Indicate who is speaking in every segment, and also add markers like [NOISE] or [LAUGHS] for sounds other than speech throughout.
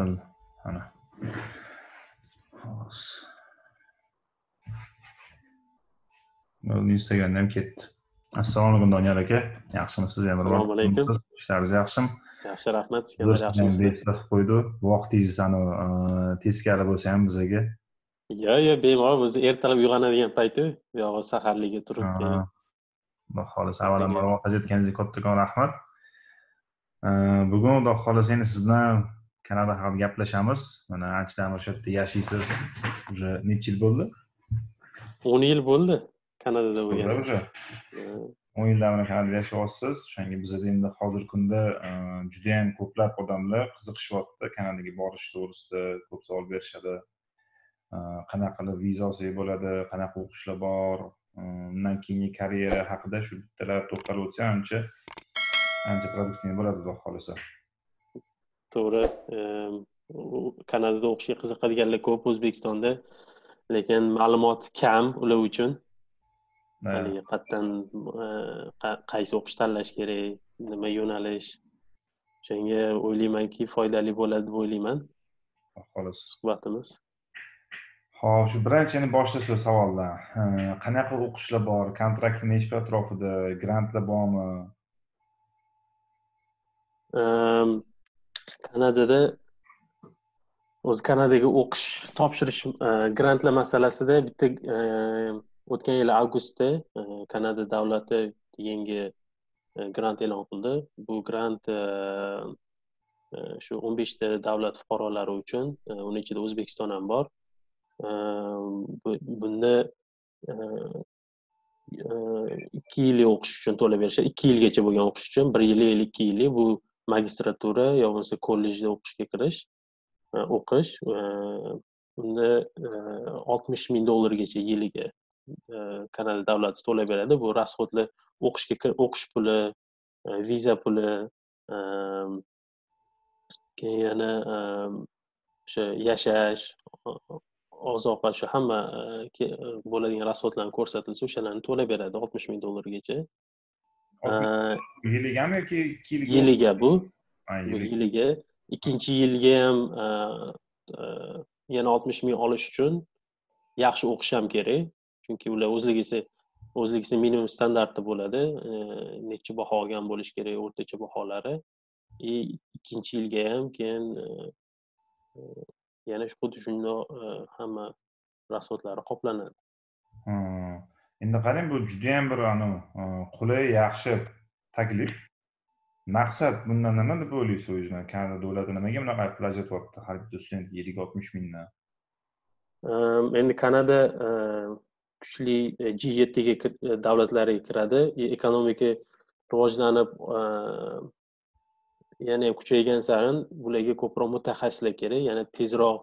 Speaker 1: Bo'ldi. Ana. Xo'sh. Bo'ldi, Instagramda ham ketdi. Assalomu alaykum Doniyor aka. Yaxshimisiz? Yana bir
Speaker 2: Assalomu alaykum.
Speaker 1: Ishlaringiz yaxshimi?
Speaker 2: Yaxshi, rahmat. Yaxshimisizlar?
Speaker 1: betlab qo'ydi. Vaqtingiz anu teskari bo'lsa ham bizaga.
Speaker 2: Yo, yo, bemalol o'zi ertalab uyg'onadigan payti, buyog'i saharliga turib keyin.
Speaker 1: Xudo xohlasa avvalambor vaqt ajratganingizga kattakon rahmat. Ee, Bugun Xudo xohlasa endi siz Kanada haqida gaplashamiz. Mana anchadan o'sha yerda yashaysiz. Уже necha yil bo'ldi?
Speaker 2: 10 yil bo'ldi Kanadada bo'lgan.
Speaker 1: уже. 10 yildan beri Kanadada yashayapsiz. O'shanga bizada endi hozirgi kunda e, juda ham ko'plab odamlar qiziqishyapti Kanadaga borish to'g'risida ko'p savol berishadi. E, Qanaqa qilib viza olsak bo'ladi, qanaqa o'qishlar bor, e, undan keyingi karyera haqida shu bittalar to'xtalib o'tsa ancha ancha produktiv bo'ladi xudo xohlasa.
Speaker 2: To'g'ri. u- Kanadada o'qishga qiziqadiganlar ko'p O'zbekistonda, lekin ma'lumot kam ular uchun.
Speaker 1: Ha,
Speaker 2: Haligi qayerdan e, qa- qaysi o'qish tanlash kerak, nima yo'nalish. O'shanga o'ylaymanki, foydali bo'ladi deb o'ylayman
Speaker 1: xohlasa.
Speaker 2: suhbatimiz.
Speaker 1: Hop, shu birinchi endi boshlasa savollar. Qanaqa o'qishlar bor? Kontrakt necha atrofida? Grantlar bormi?
Speaker 2: Kanadada o'zi Kanadaga o'qish topshirish e, grantlar masalasida bitta e, o'tgan yili avgustda e, Kanada davlati yangi grant e'lon qildi. Bu grant shu 15 ta davlat fuqarolari uchun, uni uning ichida O'zbekiston ham bor. Bunda ikki yillik o'qish uchun to'lab berishadi. Ikki yilgacha bo'lgan o'qish uchun, bir yillik, ikki yillik bu magistratura yo bo'lmasa kollejda o'qishga kirish, e, o'qish. E, Unda e, oltmish ming dollargacha yiliga Kanada davlati to'lab beradi. Bu расходlar o'qishga o'qish puli, viza puli, keyin yana o'sha yashash, oziq-ovqat shu hamma bo'ladigan расходlarni ko'rsatilsa, o'shalarni to'lab beradi oltmish ming dollargacha.
Speaker 1: Yilligami yoki ikki yilga?
Speaker 2: Yiliga bu. Yiliga ikkinchi yilga ham e, e, yana oltmish ming olish uchun yaxshi o'qish ham kerak. Chunki ular o'zligisi o'zligisi minimum standarti bo'ladi. E, necha baho olgan bo'lishi kerak o'rtacha baholari. И ikkinchi yilga ham keyin yana xuddi shundoq hamma rasxodlari qoplanadi.
Speaker 1: Endi qarang, bu juda ham bir anu e, qulay, yaxshi taklif. Maqsad bundan nima deb o'ylaysiz o'zingiz? Kanada davlati nimaga bunaqa pul ajratyapti har bitta studentga yillik oltmish mingdan?
Speaker 2: Ehm, endi Kanada e, kuchli e, G7ga davlatlariga kiradi. Ekonomika rivojlanib, yana kuchaygan sari bularga ko'proq mutaxassislar kerak, yana tezroq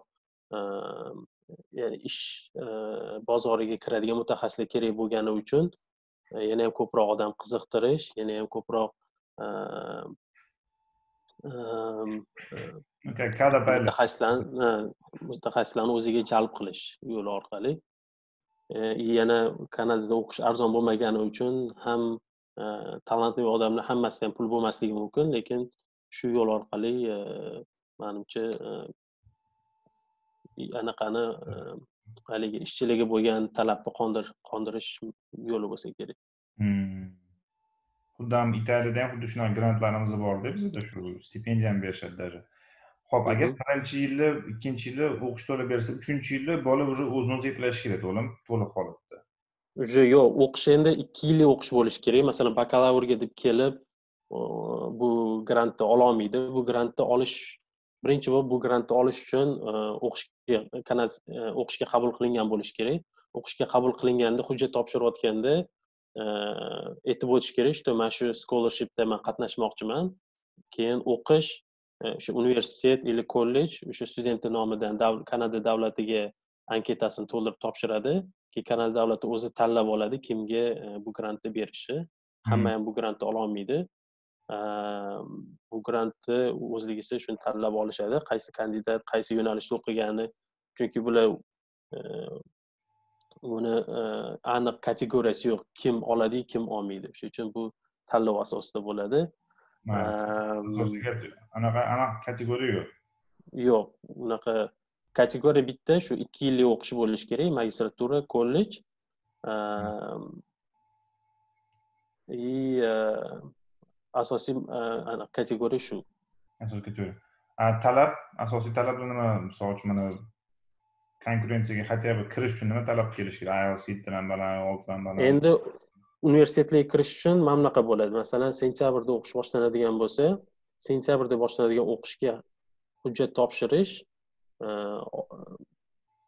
Speaker 2: ish e, bozoriga kiradigan mutaxassislar kerak bo'lgani uchun e, yana ham ko'proq odam qiziqtirish, yana ham ko'proq e,
Speaker 1: kadr
Speaker 2: mutaxassislarni mutaxassislarni o'ziga jalb qilish yo'li orqali E, yana kanadada o'qish arzon bo'lmagani uchun ham e, talantli odamlar hammasida ham pul bo'lmasligi mumkin lekin shu yo'l orqali e, manimcha e, anaqani e, haligi ishchilarga bo'lgan talabni qondir- qondirish yo'li bo'lsa kerak
Speaker 1: Hmm. Xuddi ham Italiyada ham xuddi shunaqa grantlarimiz borda bizda shu stipendiya ham berishadi даже. Xo'p, agar birinchi yili, ikkinchi yili o'qish to'lab bersa, uchinchi yili bola уже o'zini o'zi eplashi kerak to'g'rimi? To'liq holatda.
Speaker 2: уже yo'q o'qish endi ikki yillik o'qish bo'lishi kerak masalan bakalavrga deb kelib bu grantni ololmaydi bu grantni olish birinchi bo'lib bu grantni olish uchun e, o'qishga kanad e, o'qishga qabul qilingan bo'lishi kerak. O'qishga qabul qilinganda hujjat topshirayotganda e, aytib o'tish kerak что mana shu scholarshipda man qatnashmoqchiman. Keyin o'qish o'sha universitet или kollej o'sha studentni nomidan kanada davlatiga anketasini to'ldirib topshiradi. Keyin kanada davlati o'zi tanlab oladi kimga bu grantni berishi. Hamma ham bu grantni ololmaydi bu grantni o'zligisi shuni tanlab olishadi. Qaysi kandidat qaysi yo'nalishda o'qigani chunki bular buni e, aniq kategoriyasi yo'q. Kim oladi kim olmaydi. Shuning uchun bu tanlov asosida bo'ladi. Ehm,
Speaker 1: Anaqa anaqa kategoriya yo'q.
Speaker 2: yo'q. Unaqa kategoriya bitta shu ikki yillik o'qish bo'lishi kerak. Magistratura kollej. И asosiy kategoriya shu.
Speaker 1: Asosiy kategoriya talab asosiy talablar nima misol uchun mana konkurensiyaga хотя бы kirish uchun nima talab kelishi kerak? Ielts yettidan baland oltidan baland.
Speaker 2: Endi universitetlarga kirish uchun mana bunaqa bo'ladi. Masalan sentyabrda o'qish boshlanadigan bo'lsa sentyabrda boshlanadigan o'qishga hujjat topshirish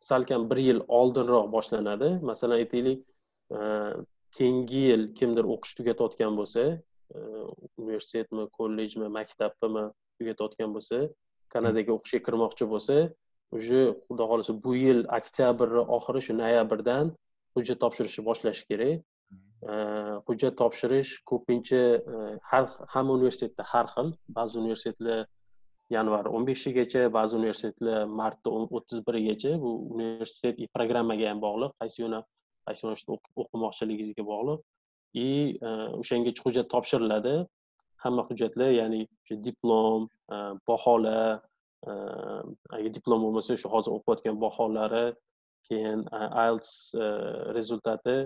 Speaker 2: salkam bir yil oldinroq boshlanadi. Masalan aytaylik keyingi yil kimdir o'qish tugatayotgan bo'lsa universitetmi kollejmi maktabmi tugatayotgan bo'lsa kanadaga o'qishga kirmoqchi bo'lsa уже xudo xohlasa bu yil oktyabrni oxiri shu noyabrdan hujjat topshirishni boshlashi kerak. Hujjat topshirish ko'pincha har hamma universitetda har xil. Ba'zi universitetlar yanvar o'n beshigacha ba'zi universitetlar martni o'ttiz birigacha. Bu universitet programmaga ham bog'liq. Qaysi qaysi yo'nalishda o'qimoqchiligingizga bog'liq и o'shanga hujjat topshiriladi. Hamma hujjatlar ya'ni diplom baholar agar diplom bo'lmasa shu hozir o'qiyotgan baholari keyin ielts rezultati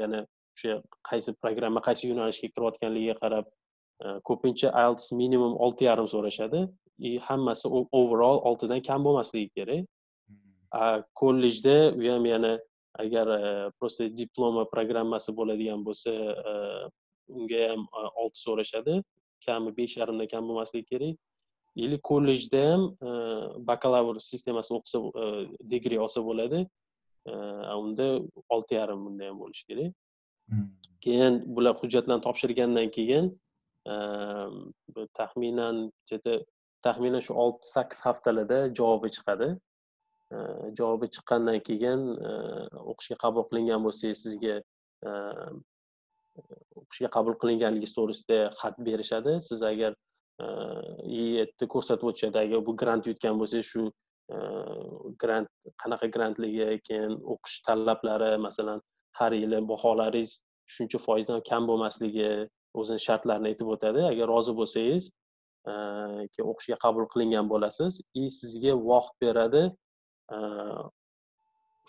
Speaker 2: yana o'sha qaysi programma qaysi yo'nalishga kirayotganligiga qarab ko'pincha ielts minimum olti yarim so'rashadi. И hammasi overall oltidan kam bo'lmasligi kerak. Hmm. kollejda u ham yana agar просто diploma programmasi bo'ladigan bo'lsa unga ham olti so'rashadi kami besh yarimdan kam bo'lmasligi kerak. Или kollejda ham bakalavr sistemasini o'qisa degree olsa bo'ladi. Unda olti yarim bunda ham bo'lishi kerak. Hmm. keyin bular hujjatlarni topshirgandan keyin taxminan taxminan shu olti sakkiz haftalarda javobi chiqadi javobi chiqqandan keyin o'qishga qabul qilingan bo'lsangiz sizga o'qishga qabul qilinganligingiz to'g'risida xat berishadi. Siz agar iyetni ko'rsatib o'tishadi agar bu grant yutgan bo'lsangiz shu grant qanaqa grantligi keyin o'qish talablari masalan har yili baholaringiz shuncha foizdan kam bo'lmasligi o'zini shartlarini aytib o'tadi. Agar rozi bo'lsangiz keyin o'qishga qabul qilingan bo'lasiz. И sizga vaqt beradi.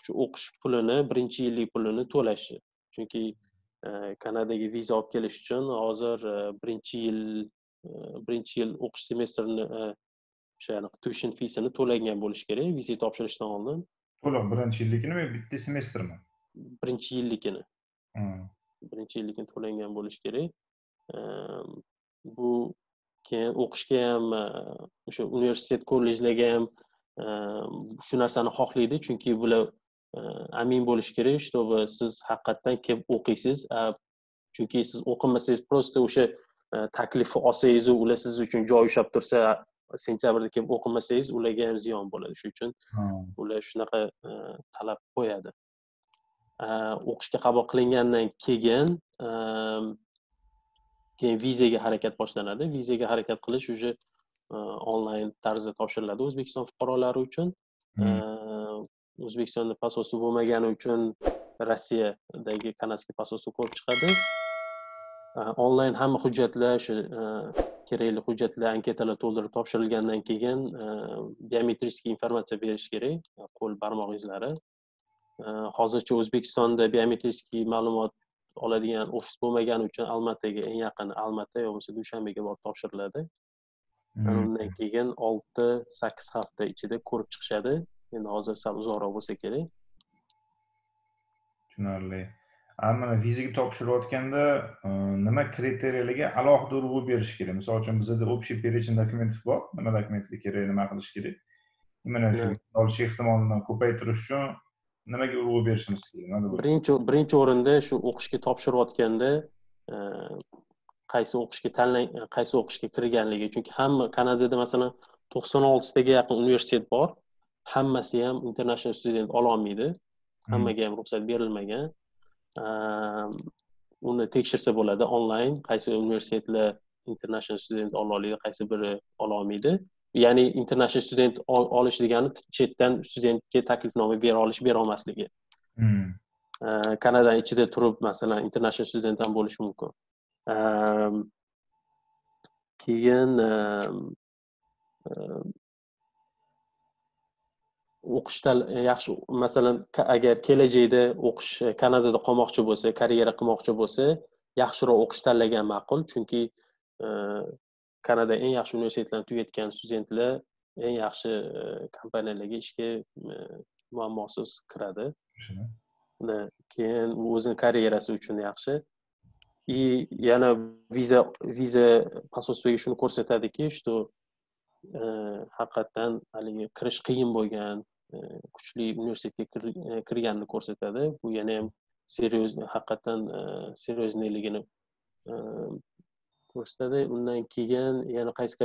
Speaker 2: Shu o'qish pulini birinchi yillik pulini to'lashni chunki kanadaga viza olib kelish uchun hozir birinchi yil birinchi yil o'qish semestrini o'sha tuition fiisini to'lagan bo'lish kerak viza topshirishdan oldin.
Speaker 1: To'liq birinchi yillikimi bitta semestrmi?
Speaker 2: Birinchi yillikini. Birinchi yillikini to'langan bo'lishi kerak. Bu keyin o'qishga ham o'sha universitet kollejlarga ham shu narsani xohlaydi. Chunki bular amin bo'lishi kerak. Чтобы siz haqiqatdan kelib o'qiysiz. Chunki siz o'qimasangiz просто o'sha taklifni olsangizu ular siz uchun joy ushlab tursa sentyabrda kelib o'qimasangiz ularga ham ziyon bo'ladi. Shuning uchun ular shunaqa talab qo'yadi. O'qishga qabul qilingandan keyin keyin vizaga harakat boshlanadi. Vizaga harakat qilish уже e, onlayn tarzda topshiriladi o'zbekiston fuqarolari uchun. E, o'zbekistonda pasporti bo'lmagani uchun rossiyadagi kanadskiy pasportni ko'rib chiqadi. E, onlayn hamma hujjatlar shu kerakli hujjatlar anketalar to'ldirib topshirilgandan keyin biometriskiy informatsiya berish kerak qo'l barmoq izlari. Hozircha o'zbekistonda biometriskiy ma'lumot oladigan ofis bo'lmagani uchun almataga eng yaqini almata yo bo'lmasa dushanbega borib topshiriladi. Undan keyin olti sakkiz hafta ichida ko'rib chiqishadi. Endi hozir sal uzoqroq bo'lsa kerak.
Speaker 1: Tushunarli. Mana vizaga topshirayotganda e, nima kriteriyalarga alohida urg'u berish kerak? Misol uchun bizada общий перечень dokumentov bor. Nima dokumentlar kerak nima qilish kerak? Mana shu olish ehtimolini ko'paytirish uchun nimaga urg'u berishimiz kerak?
Speaker 2: Birinchi birinchi o'rinda shu o'qishga topshirayotganda e, qaysi o'qishga tanlang qaysi o'qishga kirganligi. Chunki hamma kanadada masalan to'qson oltitaga yaqin universitet bor. Hammasi ham international student ololmaydi. Hammaga ham ruxsat berilmagan. Uni tekshirsa bo'ladi onlayn. Qaysi universitetlar international student ola oladi qaysi biri ololmaydi. Ya'ni international student olish degani chetdan studentga taklifnoma bera olish bera olmasligi. Hmm. kanada ichida turib masalan international student ham bo'lishi mumkin keyin o'qishda yaxshi masalan agar kelajakda o'qish kanadada qolmoqchi bo'lsa karyera qilmoqchi bo'lsa yaxshiroq o'qish tanlagan ma'qul. Chunki kanada eng yaxshi universitetlarni tugatgan studentlar eng yaxshi kompaniyalarga ishga muammosiz kiradi. Keyin o'zini karyerasi uchun yaxshi и yana viza viza посольствоga shuni ko'rsatadiki что haqiqatdan haligi kirish qiyin bo'lgan kuchli universitetga kirganini ko'rsatadi bu yana ham seryoz haqiqatdan серьезныйligini ko'rsatadi undan keyin yana qaysi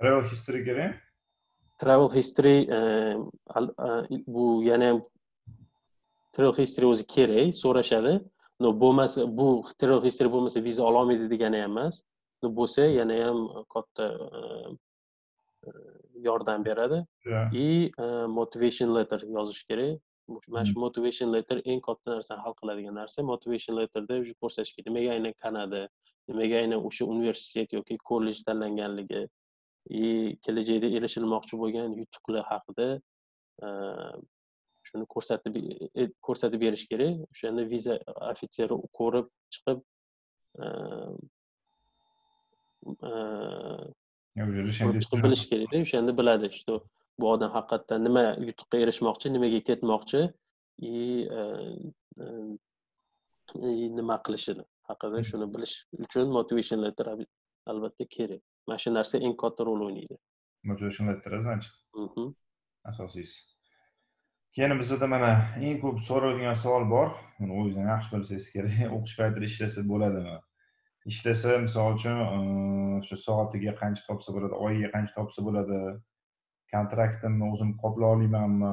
Speaker 1: travel history kerak
Speaker 2: travel history bu yana ham travel history o'zi kerak so'rashadi bo'lmasa bu history bo'lmasa viza ololmaydi degani ham emas bo'lsa yana ham katta yordam beradi. И motivation letter yozish kerak. Mana shu motivation letter eng katta narsani hal qiladigan narsa. Motivation letterda ko'rsatish kerak. Nimaga aynan kanada nimaga aynan o'sha universitet yoki kollej tanlanganligi и kelajakda erishilmoqchi bo'lgan yutuqlar haqida shuni ko'rsatib e, ko'rsatib berish kerak. O'shanda viza ofitseri ko'rib chiqib bilish kerakda o'shanda biladi. Что bu odam haqiqatdan nima yutuqqa erishmoqchi nimaga ketmoqchi и nima qilishini haqida shuni bilish uchun motivation letter albatta kerak. Mana shu narsa eng katta rol o'ynaydi.
Speaker 1: Motivation letter значит asosiysi keyin bizada mana eng ko'p so'ralgan savol bor. O'zingiz yaxshi bilsangiz kerak. [LAUGHS] O'qish paytida ishlasa bo'ladimi? Ishlasa misol uchun shu soatiga qancha topsa bo'ladi oyiga qancha topsa bo'ladi? Kontraktimni o'zim qoplay olmaymanmi?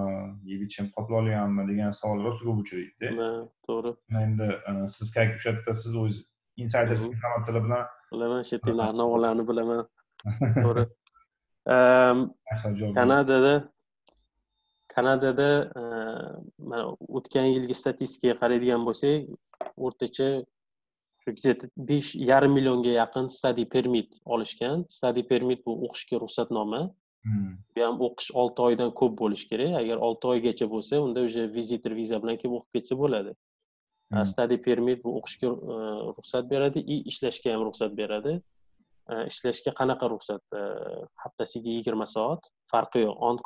Speaker 1: Ichishimni qoplay olmaymanmi degan savol rosa ko'p uchraydida
Speaker 2: to'g'ri.
Speaker 1: Endi siz как o'sha yerda siz o'zi insayder informatsiyalar bilan
Speaker 2: bilaman chet el narx bilaman. [LAUGHS] To'g'ri. Kanadada kanadada mana o'tgan yilgi statistikaga qaraydigan bo'lsak o'rtacha besh yarim millionga yaqin study permit olishgan. Study permit bu o'qishga ruxsatnoma. Hmm. bu ham o'qish olti oydan ko'p bo'lishi kerak. Agar olti oygacha bo'lsa unda уже vizitor viza bilan kelib o'qib ketsa bo'ladi. Hmm. study permit bu o'qishga e, ruxsat beradi и ishlashga ham ruxsat beradi. E, ishlashga qanaqa ruxsat? E, haftasiga yigirma soat. Farqi yo'q. On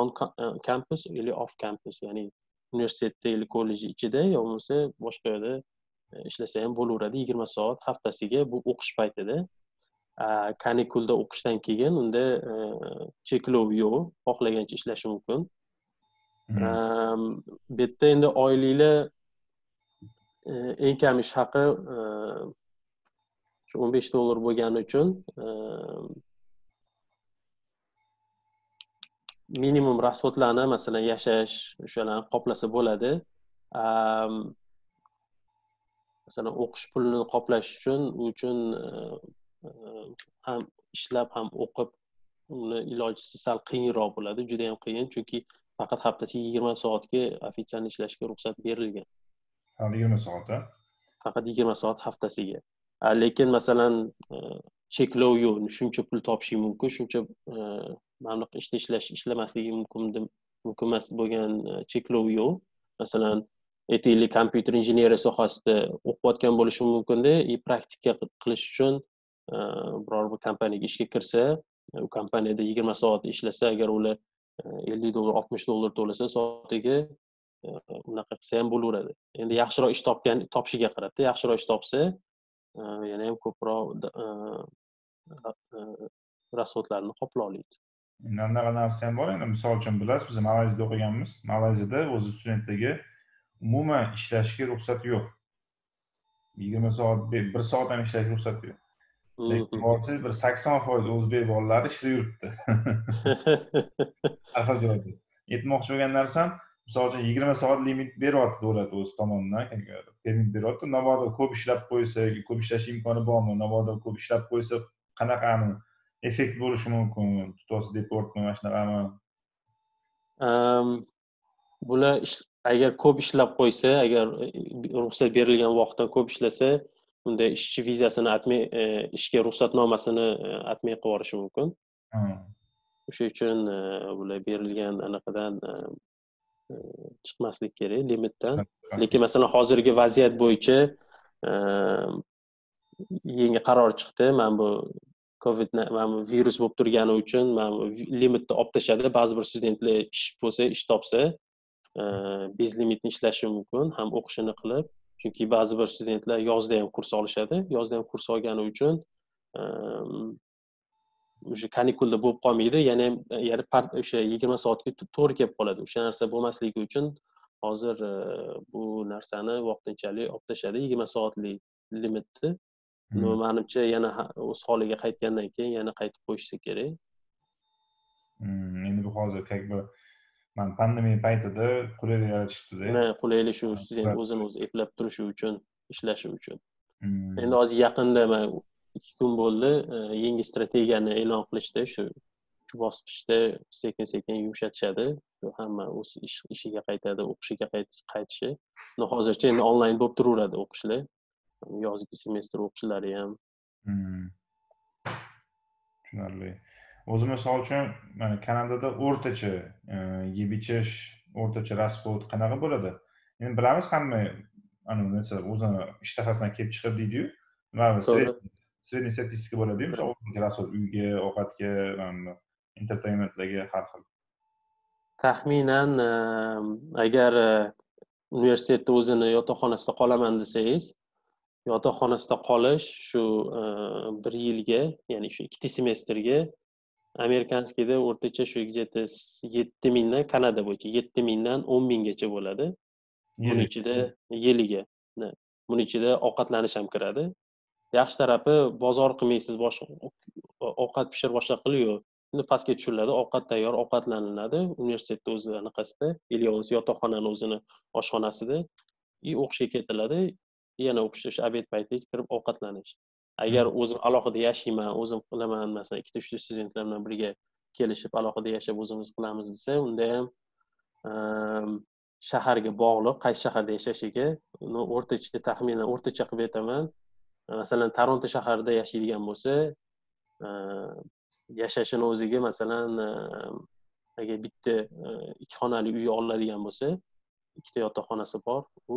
Speaker 2: on campus или off campus? Ya'ni universitetda или kollej ichida yo bo'lmasa boshqa yerda ishlasa ham bo'laveradi yigirma soat haftasiga bu o'qish paytida. Kanikulda o'qishdan keyin unda cheklov yo'q xohlagancha ishlashi mumkin. Hmm. bu yerda endi oyliklar eng kam ish haqi o'n besh dollar bo'lgani uchun minimum расходlarni masalan yashash o'shalarni qoplasa bo'ladi. Masalan o'qish pulini qoplash uchun u uchun e, ham ishlab ham o'qib uni ilojisi sal qiyinroq bo'ladi juda yam qiyin chunki faqat haftasiga yigirma soatga ofitsiant ishlashga ruxsat berilgan.
Speaker 1: Yigirma soat
Speaker 2: faqat yigirma soat haftasiga. Lekin masalan e, cheklov yo'q. Shuncha pul topishing mumkin shuncha e, mana bunaqa ishda ishlash ishlamasligi mumkin mumkin emas bo'lgan e, cheklov yo'q. Masalan aytaylik kompyuter injeneriya sohasida o'qiyotgan bo'lishi mumkinda и praktika qilish uchun e, biror bir kompaniyaga ishga kirsa u kompaniyada yigirma soat ishlasa agar ular ellik dollar oltmish dollar to'lasa soatiga unaqa qilsa ham bo'laveradi. Endi yaxshiroq ish topgan topishiga qaradida yaxshiroq ish topsa yana ham ko'proq qoplay oladi
Speaker 1: endi anaqa narsa ham bor endi. Misol uchun bilasiz biz malayziyada o'qiganmiz. Malayziyada o'zi studentlarga umuman ishlashga ruxsat yo'q. Yigirma soat bir soat ham ishlashga ruxsat yo'q. Lekin borsangiz bir sakson foiz o'zbek bolalari ishda yuribdi. [LAUGHS] Har xil joyda. Aytmoqchi bo'lgan narsam misol uchun yigirma soat limit beryapti davlat o'zi tomonidan. Permit beryapti mabodo ko'p ishlab qo'ysa ko'p ishlash imkoni bormi? Mabodo ko'p ishlab qo'ysa qanaqami effekt bo'lishi mumkin? Tutyapsiz deportmi mana shunaqami
Speaker 2: bular agar ko'p ishlab qo'ysa agar e, ruxsat berilgan vaqtdan ko'p ishlasa unda ishchi vizasini atmay e, ishga ruxsatnomasini e, atmay qilib yuborishi mumkin. O'sha uchun bular berilgan anaqadan chiqmaslik kerak limitdan. Lekin masalan hozirgi vaziyat bo'yicha yangi qaror chiqdi. Mana bu covid mana bu virus bo'lib turgani uchun mana bu limitni olib tashladi ba'zi bir studentlar ish bo'lsa ish topsa e, bez limitni ishlashi mumkin ham o'qishini qilib chunki ba'zi bir studentlar yozda ham kurs olishadi. Yozda ham kurs olgani uchun o'sha kanikulda bo'lib qolmaydi. Yana ham yana o'sha yigirma soatga to'g'ri kelib qoladi. O'sha narsa bo'lmasligi uchun hozir e, bu narsani vaqtinchalik olib tashladi yigirma soatlik limitni. Manimcha yana o'z holiga qaytgandan keyin yana qaytib qo'yishsa kerak.
Speaker 1: Hmm, endi bu hozir как бы mana pandemiya paytida qulaylik yaratishibdida
Speaker 2: qulaylik shu student o'zini o'zi eplab turishi uchun ishlashi uchun. Hmm. endi hozir yaqinda man ikki kun bo'ldi yangi strategiyani e'lon qilishdi shu shu bosqichda sekin sekin yumshatishadi hamma o'z ishiga qaytadi o'qishiga qaytishi. Hozircha endi onlayn bo'lib turaveradi o'qishlar yozgi semestr o'qishlari ham
Speaker 1: tushunarli o'zi misol uchun kanadada o'rtacha e, yeb ichish o'rtacha расход qanaqa bo'ladi? Endi bilamiz hamma o'zini ishtahasidan kelib chiqib deydiyu. Sredniy statistika bo'ladiyu. Misol расход uyga ovqatga entertainmentlarga har xil.
Speaker 2: Taxminan e, agar e, universitetni o'zini yotoqxonasida qolaman desangiz yotoqxonasida qolish shu e, bir yilga ya'ni shu ikkita semestrga amerikanskiyda o'rtacha shu где то yetti mingdan kanada bo'yicha yetti mingdan o'n minggacha bo'ladi. Buni ichida yiliga buni ichida ovqatlanish ham kiradi. Yaxshi tarafi bozor qilmaysiz boshqa ovqat pishirib boshqa qiliyu endi pastga tushiriladi ovqat tayyor ovqatlaniladi. Universitetni o'zi anaqasida или yotoqxonani o'zini oshxonasida и o'qishga ketiladi yana o'qishda o'sha obed paytiga kirib ovqatlanish. Agar hmm. o'zim alohida yashayman o'zim qilaman masalan ikkita uchta studentlar bilan birga kelishib alohida yashab o'zimiz qilamiz desa unda ham ehm, shaharga bog'liq qaysi shaharda yashashiga o'rtacha taxminan o'rtacha qilib aytaman. Masalan toronto shaharida yashaydigan bo'lsa ehm, yashashini o'ziga masalan ehm, agar bitta ikki xonali uy oladigan bo'lsa ikkita yotoqxonasi bor. U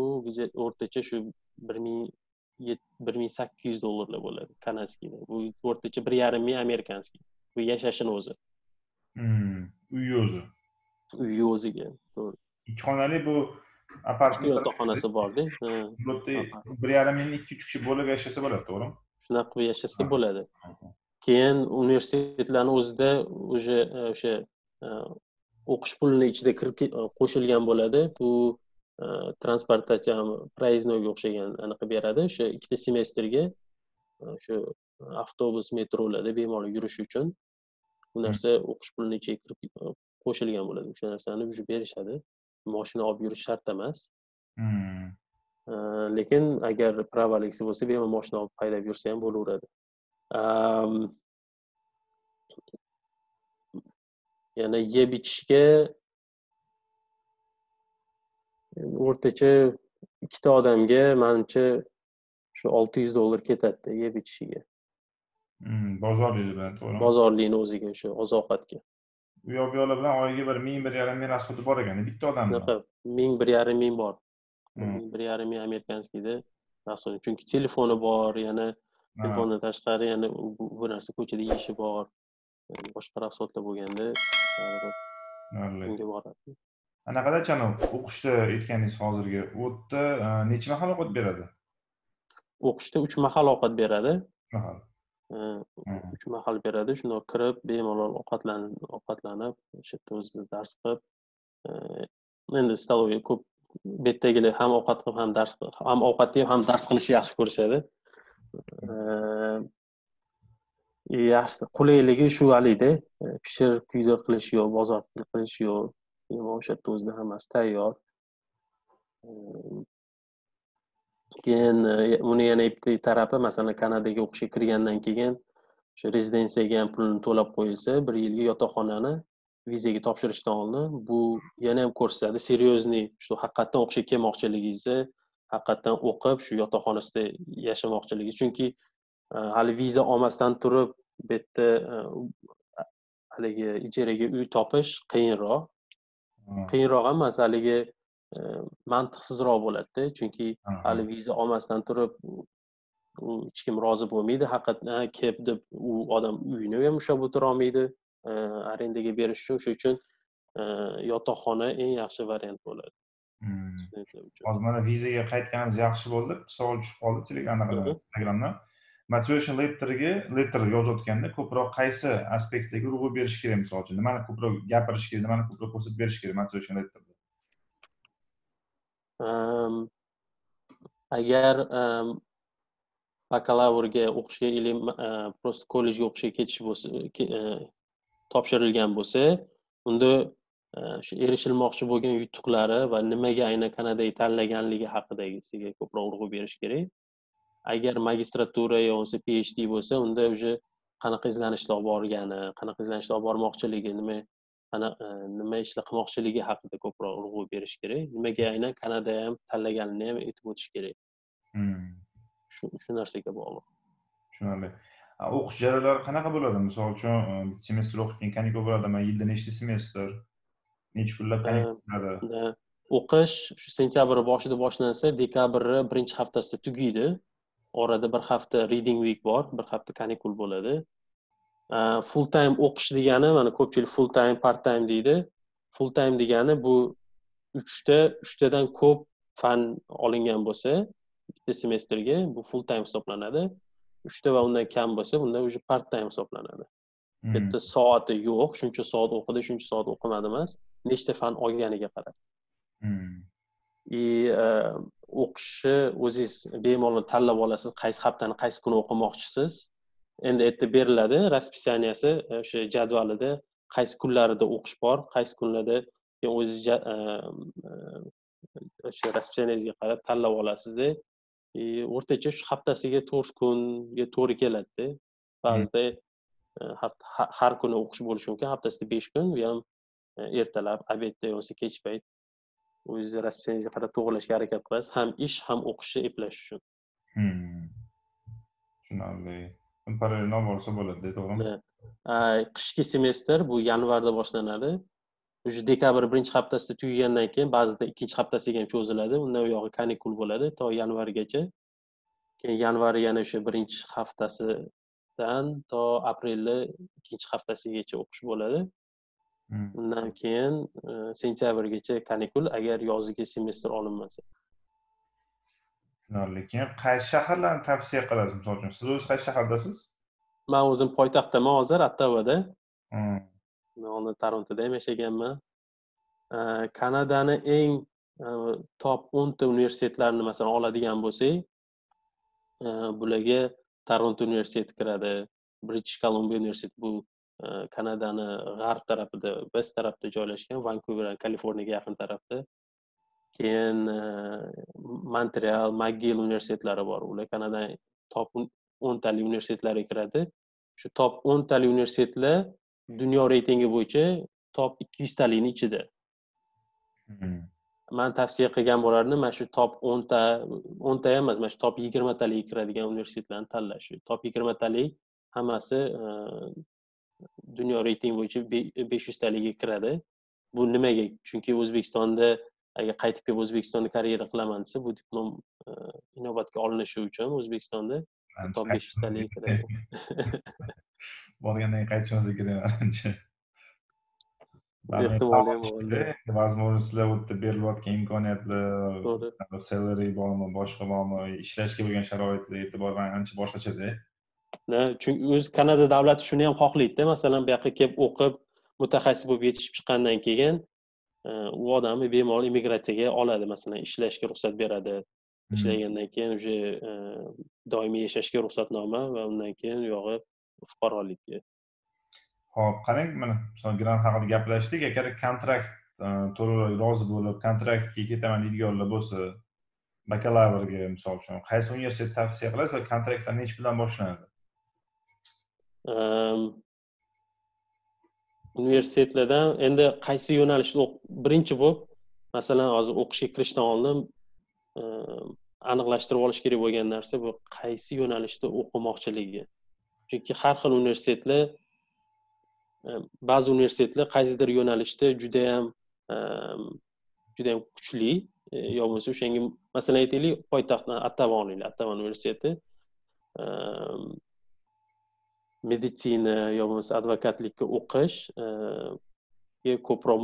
Speaker 2: o'rtacha shu bir ming bir ming sakkiz yuz dollarlar bo'ladi kanadskiyda bu o'rtacha bir yarim ming amerikanskiy bu yashashini o'zi.
Speaker 1: Hmm, uyi o'zi.
Speaker 2: Uyi o'ziga to'g'ri.
Speaker 1: Ikki xonali bu apartament
Speaker 2: yotoqxonasi borda.
Speaker 1: Bir yarim ming ikki uch kishi bo'lib yashasa bo'ladi to'g'rimi?
Speaker 2: Shunaqa qilib yashasa bo'ladi. Keyin universitetlarni o'zida уже e, o'sha e, o'qish pulini ichida kirib qo'shilgan bo'ladi. Bu transportatsiya проезднойga o'xshagan anaqa beradi o'sha ikkita semestrga shu avtobus metrolarda bemalol yurish uchun bu narsa o'qish pulini ichiga kirib qo'shilgan bo'ladi o'sha narsani уже berishadi moshina olib yurish shart emas lekin agar pravaliksi bo'lsa bemalol moshina olib haydab yursa ham bo'laveradi yana yeb ichishga o'rtacha ikkita odamga manimcha shu olti yuz dollar ketadida yeb ichishiga
Speaker 1: hmm, bozorlikni bilan to'g'rimi?
Speaker 2: Bozorlikni o'ziga o'sha oziq ovqatga
Speaker 1: u yoq bu yoqlar bilan oyiga bir ming bir yarim ming расходi bor ekan bitta odamni
Speaker 2: shunaqa ming bir yarim ming bor. Hmm. bir yarim ming amerikanskiyda расход chunki telefoni bor yana telefondan tashqari yana bu narsa ko'chada yeyishi bor. Boshqa расходlar bo'lganda
Speaker 1: unga boradi anaqadachi anavi o'qishda aytganingiz hozirgi u yerda e, necha mahal ovqat beradi?
Speaker 2: O'qishda uch mahal ovqat beradi.
Speaker 1: Mahal.
Speaker 2: Uch mahal beradi. Shundoq kirib bemalol ovqatlanib ovqatlanib o'sha yerda o'zi dars qilib e, endi stоловый ko'p bu yerdagilar ham ovqat qilib ham dars ham ovqat yeb ham dars qilishni yaxshi ko'rishadi. E, yaxshi qulayligi shu haligi pishirib kuydirib qilish yo'q bozor qilish yo'q o'sha o'zida hammasi tayyor keyin uni yana bitta tarafi masalan kanadaga o'qishga kirgandan keyin o'sha rezidensiyaga ham pulini to'lab qo'yilsa bir yilga yotoqxonani vizaga topshirishdan oldin bu yana ham ko'rsatadi серьезный shu haqiqatdan o'qishga kelmoqchiligingizni haqiqatdan o'qib shu yotoqxonasida yashamoqchiligingiz chunki hali viza olmasdan turib bu yerda haligi ijaraga uy topish qiyinroq qiyinroq emas haligi e, mantiqsizroq bo'ladida chunki hali viza olmasdan turib u hech kim rozi bo'lmaydi haqiqatdan kelib deb u odam uyini ham ushlab o'tirolmaydi e, arendaga berish uchun shuning uchun e, yotoqxona eng yaxshi variant bo'ladi.
Speaker 1: Hmm. hozir mana vizaga qaytganimiz yaxshi bo'ldi. Savol tushib qoldi telegramdan motivation letterga letter yozayotganda ko'proq qaysi aspektlarga urg'u berish kerak? Misol uchun nimani ko'proq gapirish kerak nimani ko'proq ko'rsatib berish kerak motivation letterda ehm,
Speaker 2: agar ehm, bakalavrga o'qishga или просто e, kollejga o'qishga ketish bo'lsa e, topshirilgan bo'lsa unda e, shu erishilmoqchi bo'lgan yutuqlari va nimaga aynan kanadani tanlaganligi haqidagisiga ko'proq urg'u berish kerak. Agar magistratura yo bo'lmasa phd bo'lsa unda уже qanaqa izlanishda olib borgani qanaqa izlanishda olib bormoqchiligi nima nima ishlar qilmoqchiligi haqida ko'proq urg'u berish kerak. Nimaga aynan kanada ham tanlaganini ham aytib o'tish kerak. Hmm. shu shu narsaga bog'liq.
Speaker 1: Tushunarli. O'qish jarayonlari qanaqa bo'ladi? Misol uchun bitta semestr o'qishdan kanikul bo'ladimi yilda nechta semestr? Necha kunlab bo'ladi?
Speaker 2: o'qish shu sentyabr boshida boshlansa dekabrni birinchi haftasida tugaydi orada bir hafta reading week bor bir hafta kanikul bo'ladi. Full time o'qish degani mana ko'pchilik full time part time deydi. Full time degani bu uchta uchtadan ko'p fan olingan bo'lsa bitta semestrga bu full time hisoblanadi. Uchta va undan kam bo'lsa bunda уже part time hisoblanadi. Hmm. bitta soati yo'q shuncha soat o'qidi shuncha soat o'qimadi emas nechta fan olganiga qarab. И hmm. e, o'qishni o'zingiz bemalol tanlab olasiz qaysi haftani qaysi kuni o'qimoqchisiz. Endi erta beriladi расписанияsi e, o'sha jadvalida qaysi kunlarida o'qish bor qaysi kunlarda o'zingiz e, o'sha расписаниеңizga qarab tanlab olasizda o'rtacha shu haftasiga to'rt kunga to'g'ri keladida. Ba'zida e, har kuni o'qish bo'lishi mumkin haftasida besh kun u ham e, ertalab obedda bo'lmasa kech payt o'zizni расписаниеңizga qarab to'g'irlashga harakat qilasiz. Ham ish ham o'qishni eplash uchun.
Speaker 1: Hmm. tushunarli. Parallel bo'lsa bo'ladida to'g'rimi?
Speaker 2: Qishki semestr bu yanvarda boshlanadi. Уже dekabr birinchi haftasida tugagandan keyin ba'zida ikkinchi haftasiga ham cho'ziladi. Undan u yog'i kanikul bo'ladi to yanvargacha. Keyin yanvar yana o'sha birinchi haftasidan to aprelni ikkinchi haftasigacha o'qish bo'ladi. Undan keyin e, sentyabrgacha kanikul agar yozgi semestr olinmasa.
Speaker 1: Tushunarli. Keyin qaysi shaharlarni tavsiya qilasiz? Misol uchun siz o'zi qaysi shahardasiz?
Speaker 2: Man o'zim poytaxtdaman hozir ottavada. Hmm. oldin torontoda ham yashaganman. Kanadani eng top o'nta universitetlarini masalan oladigan bo'lsak bularga toronto universiteti kiradi british columbia universiteti bu kanadani g'arb tarafida west tarafda joylashgan vankuver kaliforniyaga yaqin tarafda. Keyin montreal mcgill universitetlari bor. Ular kanadani top o'ntalik universitetlariga kiradi. Shu top o'ntalik universitetlar dunyo reytingi bo'yicha top ikki yuztalikni ichida. Hmm. man tavsiya qilgan bo'lardim mana shu top o'nta o'nta emas mana shu top yigirmataligiga kiradigan universitetlarni tanlash. Top yigirmatalik hammasi e, dunyo reytingi bo'yicha besh yuztaligiga kiradi. Bu nimaga? Chunki o'zbekistonda agar qaytib kelib o'zbekistonda karyera qilaman desa bu diplom e, inobatga olinishi uchun o'zbekistonda top besh yuztaligiga kiradi. [LAUGHS]
Speaker 1: Borgandan keyin qaytishmasa kerak manimcha
Speaker 2: bo'ldi
Speaker 1: возможностьlar u yerda berilayotgan imkoniyatlar salary bormi boshqa bormi ishlashga bo'lgan sharoitlar e'tibor ancha boshqachada
Speaker 2: chunki o'zi kanada davlati shuni ham xohlaydida masalan bu yoqqa kelib o'qib mutaxassis bo'lib yetishib chiqqandan keyin e, u odamni bemalol immigratsiyaga oladi masalan ishlashga ruxsat beradi. Hmm. ishlagandan keyin уже e, doimiy yashashga ruxsatnoma va undan keyin u yog'i fuqarolikka.
Speaker 1: Ho'p qarang mana misol grant haqida gaplashdik agar kontrakt e, to'liq rozi bo'lib kontraktga ketaman deydiganlar bo'lsa bakalavrga misol uchun qaysi universitet tavsiya qilasiz va kontraktlar nechi puldan boshlanadi Ehm,
Speaker 2: universitetlardan endi qaysi yo'nalishda birinchi bo'lib masalan hozir o'qishga kirishdan oldin ehm, aniqlashtirib olish kerak bo'lgan narsa bu qaysi yo'nalishda o'qimoqchiligi. Chunki har xil universitetlar ehm, ba'zi universitetlar qaysidir yo'nalishda judayam judayam kuchli e, yo bo'lmasa o'shanga masalan aytaylik poytaxtdan ottavan olaylik ottavan universiteti. Meditsina yo bo'lmasa advokatlikka o'qish ko'proq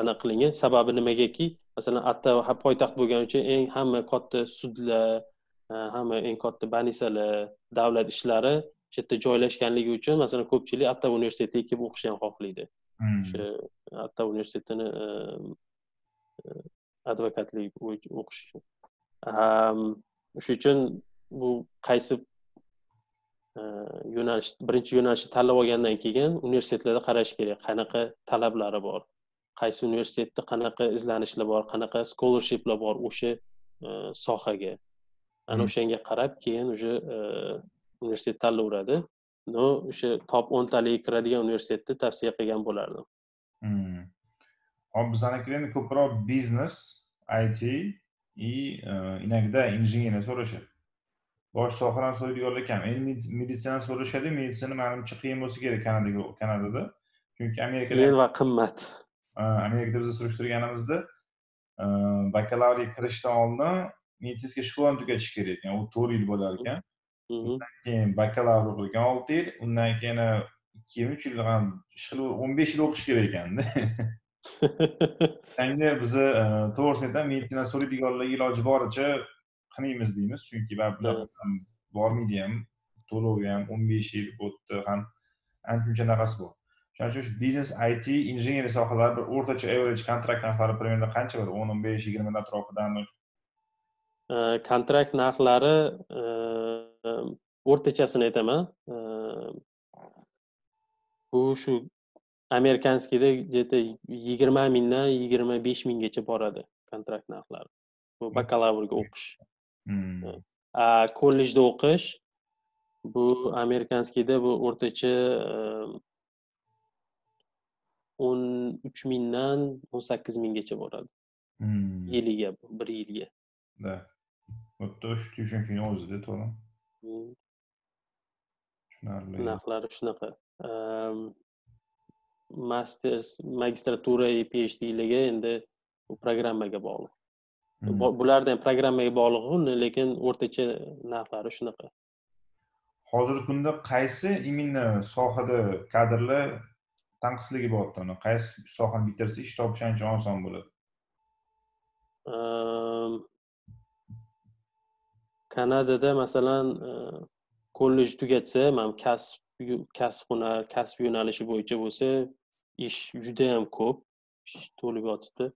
Speaker 2: aniq qilingan. Sababi nimagaki? Masalan ottava poytaxt bo'lgani uchun eng hamma katta sudlar hamma eng katta больницаlar davlat ishlari o'sha yerda joylashganligi uchun masalan ko'pchilik ottava universitetiga kelib o'qishni ham xohlaydi. Hmm. o'sha ottava universitetini advokatlik o'qish o'sha uchun bu qaysi yo'nalish birinchi yo'nalishni tanlab olgandan keyin universitetlarda qarash kerak. Qanaqa talablari bor? Qaysi universitetda qanaqa izlanishlar bor? Qanaqa scholarshiplar bor o'sha sohaga? Ana o'shanga qarab keyin уже universitet tanlaveradi. Но o'sha top o'ntaligiga kiradigan universitetni tavsiya qilgan bo'lardim.
Speaker 1: Hop bizanikilar ko'proq biznes it и inagida injiniya so'rashadi bosh sohalarni so'raydiganlar kam endi meditsinani so'rashadi meditsina manimcha qiyin bo'lsa kerak kanadaga kanadada. Chunki amerikada
Speaker 2: qiyin va qimmat.
Speaker 1: Amerikada biz surishtirganimizda bakalavriyaga kirishdan oldin meditsinskiy shkolani tugatish kerak ekan u to'rt yil bo'lar ekan undan keyin bakalavr o'qigan olti yil undan keyin ikki yil uch yil o'n besh yil o'qish kerak ekanda [LAUGHS] endi bizni to'g'risini aytsam meditsina so'raydiganlarga iloji boricha qilmaymiz deymiz chunki baribir bormaydi ham to'lovi ham o'n besh yil o'tdi ham ancha shunaqasi bor. Shuning uchun biznes it injiniya sohalari bir o'rtacha average kontrakt narxlari примерно qancha bo'ladi o'n o'n besh yigirmani atrofida
Speaker 2: kontrakt narxlari o'rtachasini aytaman. Bu shu amerikanskiyda где то yigirma mingdan yigirma besh minggacha boradi kontrakt narxlari. Bu bakalavrga o'qish. Kollejda o'qish bu amerikanskiyda bu o'rtacha ehm, o'n uch mingdan o'n sakkiz minggacha boradi. Hmm. yiliga bir yilga.
Speaker 1: Да xuddi shu tushunchini o'zida to'g'ri. Hmm. tushunarli.
Speaker 2: Narxlari shunaqa. Ehm, masters magistratura phd endi u programmaga bog'liq bularni ham programmaga bog'liqu lekin o'rtacha narxlari shunaqa.
Speaker 1: Hozirgi kunda qaysi именно sohada kadrlar tanqisligi bo'lyapti qaysi sohani bitirsa ish topish ancha oson bo'ladi?
Speaker 2: Kanadada masalan kollej tugatsa mana kasb kasb hunar kasb yo'nalishi bo'yicha bo'lsa ish judayam ko'p. To'lib yotibdi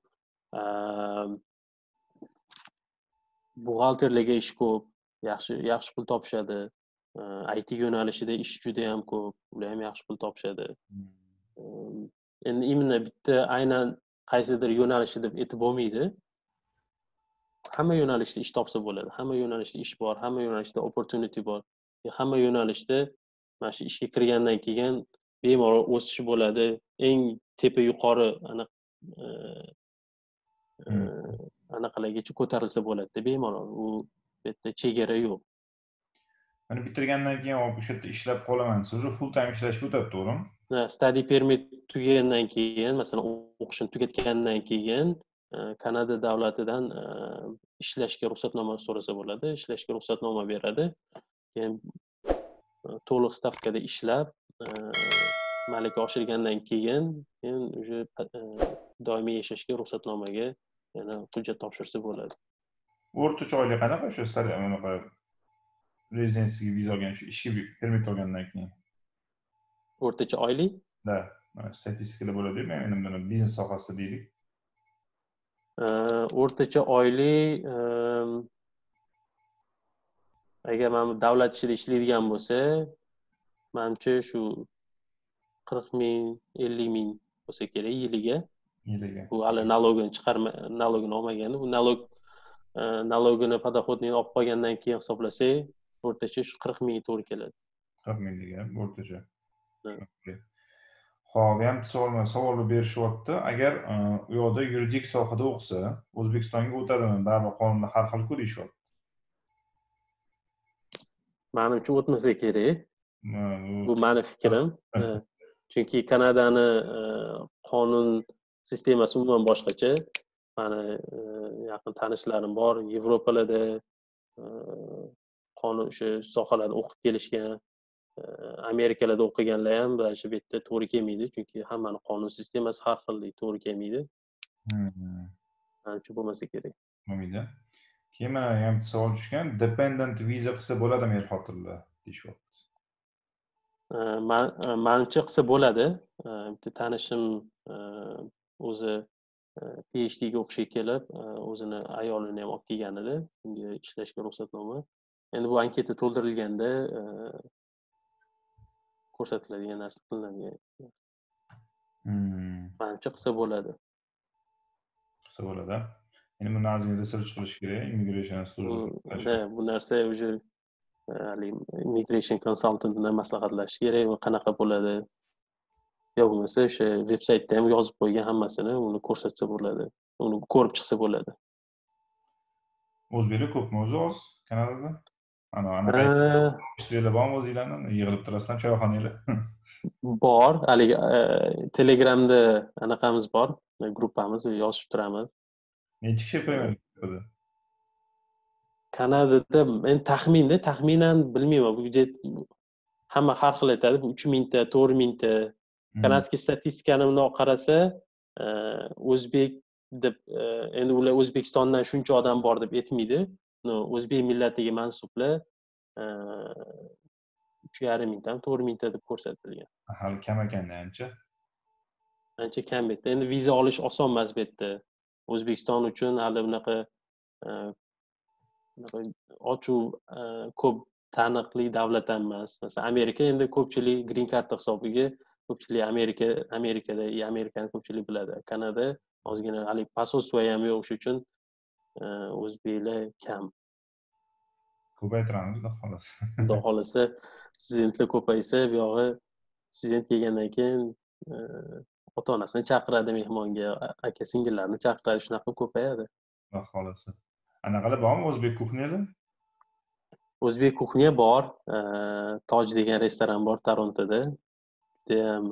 Speaker 2: buxgalterlarga ish ko'p yaxshi yaxshi pul topishadi. It yo'nalishida ish juda yam ko'p ular ham yaxshi pul topishadi. Hmm. endi именно bitta aynan qaysidir yo'nalishi deb aytib bo'lmaydi. Hamma yo'nalishda ish topsa bo'ladi. Hamma yo'nalishda ish bor hamma yo'nalishda opportunity bor. Hamma yo'nalishda mana shu ishga kirgandan keyin bemalol o'sish bo'ladi. Eng tepa yuqori anaqa. Anaqalargacha ko'tarilsa bo'ladida bemalol. U yerda chegara yo'q.
Speaker 1: Mana bitirgandan keyin o'sha yerda ishlab qolaman. Siz уже full time ishlashga o'tadi to'g'rimi
Speaker 2: study permit tugagandan keyin masalan o'qishini tugatgandan keyin e, kanada davlatidan e, ishlashga ruxsatnoma so'rasa bo'ladi ishlashga ruxsatnoma beradi. Keyin e, to'liq stavkada ishlab malaka oshirgandan keyin keyin уже doimiy yashashga ruxsatnomaga yana hujjat topshirsa bo'ladi.
Speaker 1: O'rtacha oylik qanaqa o'sha anaqa rezidensiyaga viza olgan shu ishga permit olgandan keyin?
Speaker 2: O'rtacha oylik?
Speaker 1: Да statistikada bo'ladiyu endi buni biznes sohasida deylik.
Speaker 2: O'rtacha oylik agar mana davlat ishida ishlaydigan bo'lsa manimcha shu qirq ming ellik ming bo'lsa kerak yiliga bu hali nalogini chiqarma nalogini olmagani bu nalog e, nalogini подоходный olib qolgandan keyin hisoblasak o'rtacha shu qirq ming to'g'ri keladi.
Speaker 1: qirq mingga o'rtacha. Ho'p bu ham savollar berishyapti. Agar e, u yoqda yuridik sohada o'qisa o'zbekistonga o'tadimi? Baribir qonunda har xilku deyishyapti.
Speaker 2: Manimcha o'tmasa kerak. Bu mani fikrim. [LAUGHS] Chunki kanadani qonun sistemasi umuman boshqacha. Mani yaqin tanishlarim bor. Yevropalarda qonun o'sha sohalarda o'qib kelishgan amerikalarda o'qiganlar ham mana shu yerda to'g'ri kelmaydi. Chunki hammani qonun sistemasi har xildek to'g'ri kelmaydi. Mana shu bo'lmasa kerak.
Speaker 1: Bo'lmaydi keyin mana bitta savol tushgan. Dependent viza qilsa bo'ladimi er xotinlar? Deyishyapti.
Speaker 2: Manimcha qilsa bo'ladi. Bitta tanishim o'zi phdga o'qishga kelib o'zini ayolini ham olib kelgan edi unga ishlashga ruxsatnoma. Endi bu anketa to'ldirilganda ko'rsatiladigan narsa qilinadigan
Speaker 1: hmm.
Speaker 2: manimcha qilsa bo'ladi.
Speaker 1: Qilsa bo'ladi endi buni ozgina research qilish kerak immigration
Speaker 2: да bu narsa уже haligi immigration konsaltantni maslahatlashish kerak va qanaqa bo'ladi yo bo'lmasa o'sha veb saytda ham yozib qo'ygan hammasini uni ko'rsatsa bo'ladi uni ko'rib chiqsa bo'ladi.
Speaker 1: O'zbeklar ko'pmi o'zi hozir kanadada? Anaqa bormi o'zinglarni yig'ilib turasizlar choyxonalar [LAUGHS]
Speaker 2: bor haligi telegramda anaqamiz bor gruppamiz yozishib turamiz.
Speaker 1: Nechi kishi примерно
Speaker 2: kanadada. Men taxminda taxminan bilmayman bu hamma har xil aytadi uch mingta to'rt mingta kanadskiy statistikani bundoq qarasa o'zbek deb endi ular o'zbekistondan shuncha odam bor deb aytmaydi. O'zbek millatiga mansublar uch yarim mingtami to'rt mingta deb ko'rsatilgan.
Speaker 1: Hali kam ekanda ancha?
Speaker 2: Ancha kam bu yerda endi viza olish oson emas bu yerda o'zbekiston uchun hali bunaqa ochuv ko'p taniqli davlat ham emas masalan amerika endi ko'pchilik grin karta hisobiga ko'pchilik amerika amerikada amerikani ko'pchilik biladi. Kanada ozgina haligi посольство ham yo'q shuning uchun o'zbeklar kam.
Speaker 1: Ko'paytiramiz xudo xohlasa [LAUGHS]
Speaker 2: xudo xohlasa studentlar ko'paysa buyog'i student kelgandan keyin ota onasini chaqiradi mehmonga aka singillarni chaqiradi shunaqa qilib ko'payadi.
Speaker 1: Xudo xohlasa. Anaqalar bormi o'zbek kuxnyalar
Speaker 2: o'zbek kuxnya bor toj degan restoran bor torontoda judayam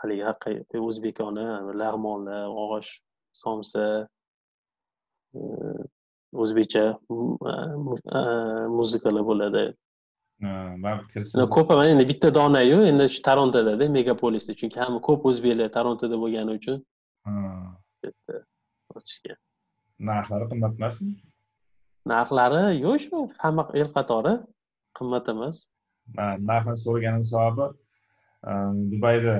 Speaker 2: haligi o'zbekona lag'monlar osh somsa o'zbekcha muzikalar bo'ladi. Ko'p emas endi bitta donayu endi shu torontodada megapolisda chunki hamma ko'p o'zbeklar torontoda bo'lgani uchun bitta ochishgan
Speaker 1: narxlari qimmat emasmi
Speaker 2: narxlari yo'q shu hamma el qatori qimmat emas
Speaker 1: narxni so'raganim sababi dubayda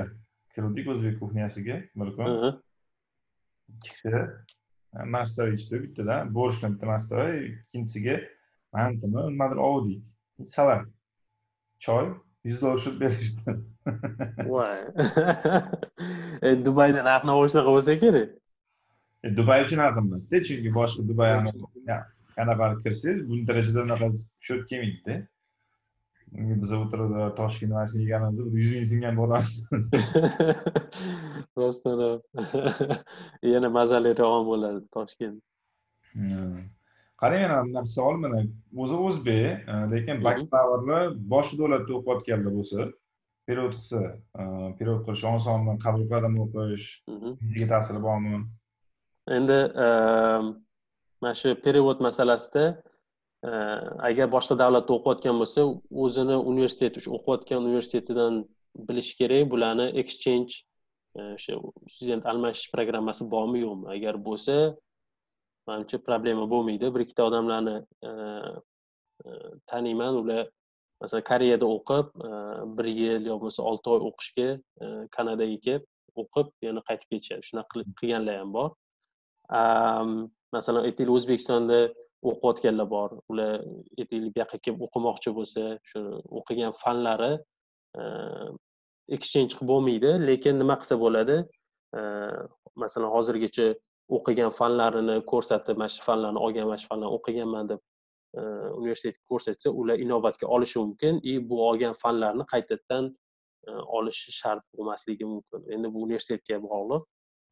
Speaker 1: kirdik o'zbek kuxnyasiga bir kun ikki kishi mastoy ichdi bittada borshni bitta mastoy ikkinchisiga mantimi nimadir ovdik salat choy yuz dollar tushirib berishdi. [LAUGHS]
Speaker 2: Voy. [LAUGHS] Dubayda narx navo shunaqa bo'lsa kerak?
Speaker 1: Dubay uchun ham qimmatda chunki boshqa dubay qanaqadir kirsangiz bu darajada unaqa счет kelmaydida biza o'tirib toshkent mana shuni yeganimizda bir yuz ming singan bo'lamasdi
Speaker 2: rostdan ham yana mazaliroq bo'ladi toshkent
Speaker 1: qarang yana bunaqa savol mana o'zi o'zbek lekin bakalavrni boshqa davlatda o'qiyotganlar bo'lsa перевод qilsa перевод qilish osonmi qabul qiladimi o'qish vizaga ta'siri bormi
Speaker 2: endi mana shu перевод masalasida Э, agar boshqa davlatda o'qiyotgan bo'lsa o'zini universitet o'qiyotgan universitetidan bilishi kerak bularni exchange e, o'sha student almashish programmasi bormi yo'qmi? Agar bo'lsa manimcha problema bo'lmaydi. Bir ikkita odamlarni e, e, taniyman ular masalan koreyada o'qib bir yil yo bo'lmasa olti oy o'qishga kanadaga kelib o'qib yana qaytib ketishadi. Shunaqa qilganlar ham bor. Masalan aytaylik o'zbekistonda o'qiyotganlar bor. Ular aytaylik bu yoqqa kelib o'qimoqchi bo'lsa shu o'qigan fanlari e, exchange qilib bo'lmaydi. Lekin nima qilsa bo'ladi? E, masalan hozirgacha o'qigan fanlarini ko'rsatib mana shu fanlarni olgan mana shu fanlarni o'qiganman deb e, universitetga ko'rsatsa ular inobatga olishi mumkin. И bu olgan fanlarni qaytadan olishi shart bo'lmasligi mumkin. Endi bu universitetga bog'liq.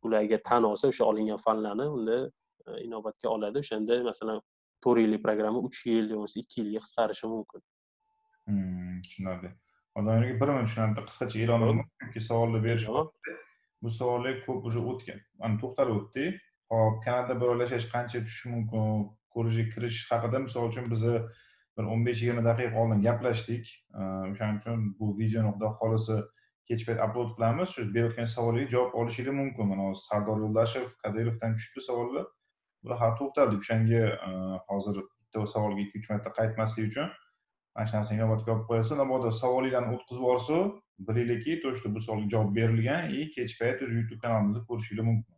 Speaker 2: Ular agar tan olsa o'sha olingan fanlarni unda inobatga oladi. O'shanda masalan to'rt yillik programma uch yil bo'lmasa ikki yilga qisqarishi mumkin
Speaker 1: tushunarli odamlarga bir minut qisqacha e'lon chunki savollar berishyapti bu savollar ko'p уже o'tgan mana to'xtalib o'tdik hop kanada bilan yashash qancha tushishi mumkin kollejga kirish haqida misol uchun biza bir o'n besh yigirma daqiqa oldin gaplashdik o'shaning uchun bu videoni xudo xohlasa kech payt upload qilamiz shu berayotgan savollarga javob olishinglar mumkin mana hozir sardor yo'ldashev qodirovdan tushdi savollar bular hali to'xtaldik o'shanga hozir bitta savolga ikki uch marta qaytmaslik uchun. Mana shu narsani inobatga olib qo'yasiz mabodo savolinglarni o'tkazib yuborsa bilinglarki то что bu savolga javob berilgan. И kech payt уже youtube kanalimizda ko'rishinglar mumkin.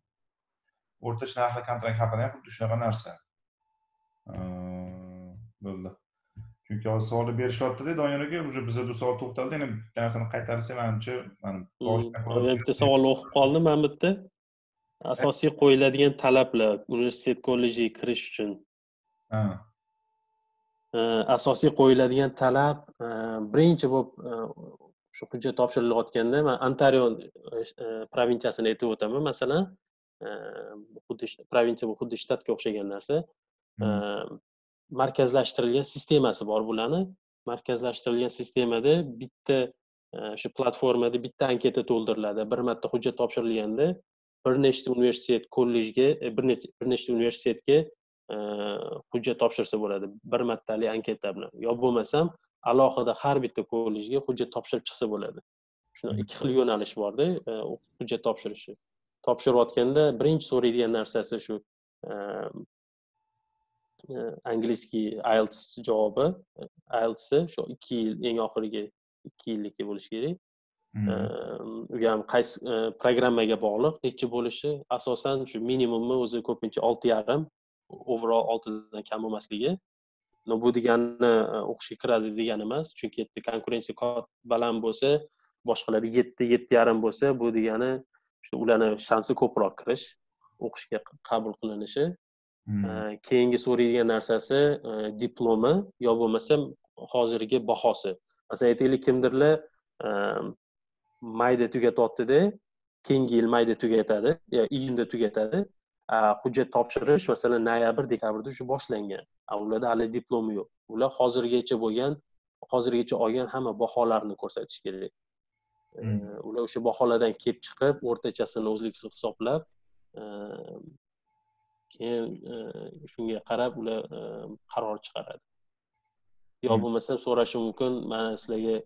Speaker 1: O'rtacha narxi kontrakt haqida ham xuddi shunaqa narsa. Bo'ldi. Chunki hozir savollar berishyaptida doniyor aka уже biza bu savol to'xtaldi. Yana bitta narsani qaytarsa manimcha
Speaker 2: mana bitta savolni o'qib qoldim mana bitta asosiy qo'yiladigan talablar universitet kollejga kirish uchun. Asosiy qo'yiladigan talab birinchi bo'lib shu hujjat topshirilayotganda man ontario provinsiyasini aytib o'taman. Masalan xuddi provinsiya bu xuddi shtatga o'xshagan narsa. Markazlashtirilgan sistemasi bor bularni markazlashtirilgan sistemada bitta shu platformada bitta anketa to'ldiriladi. Bir marta hujjat topshirilganda bir nechta universitet kollejga e, bir nechta universitetga e, hujjat topshirsa bo'ladi. Bir martalik anketa bilan. Yo bo'lmasam alohida har bitta kollejga hujjat topshirib chiqsa bo'ladi. Shunaqa ikki xil yo'nalish borda e, hujjat topshirishi. Topshirayotganda birinchi so'raydigan narsasi shu e, angliskiy ielts javobi. Ielts shu ikki yil eng oxirgi ikki yillikka bo'lishi kerak. U ham qaysi programmaga bog'liq nechi bo'lishi asosan shu minimumi o'zi ko'pincha olti yarim overall oltidan kam bo'lmasligi но bu degani o'qishga kiradi degani emas chunki yerda konkurensiya baland bo'lsa boshqalar yetti yetti yarim bo'lsa bu degani ularni shansi ko'proq kirish o'qishga qabul qilinishi keyingi so'raydigan narsasi diplomi yo bo'lmasam hozirgi bahosi masalan aytaylik kimdirlar mayda tugatyaptida keyingi yil mayda tugatadi yo iyunda tugatadi. Hujjat topshirish masalan noyabr dekabrda уже boshlangan. Ularda hali diplomi yo'q. Ular hozirgacha bo'lgan hozirgacha olgan hamma baholarni ko'rsatish kerak. Ular o'sha baholardan kelib chiqib o'rtachasini o'zligi hisoblab keyin shunga qarab ular qaror chiqaradi. Yo bo'lmasa so'rashi mumkin mana sizlarga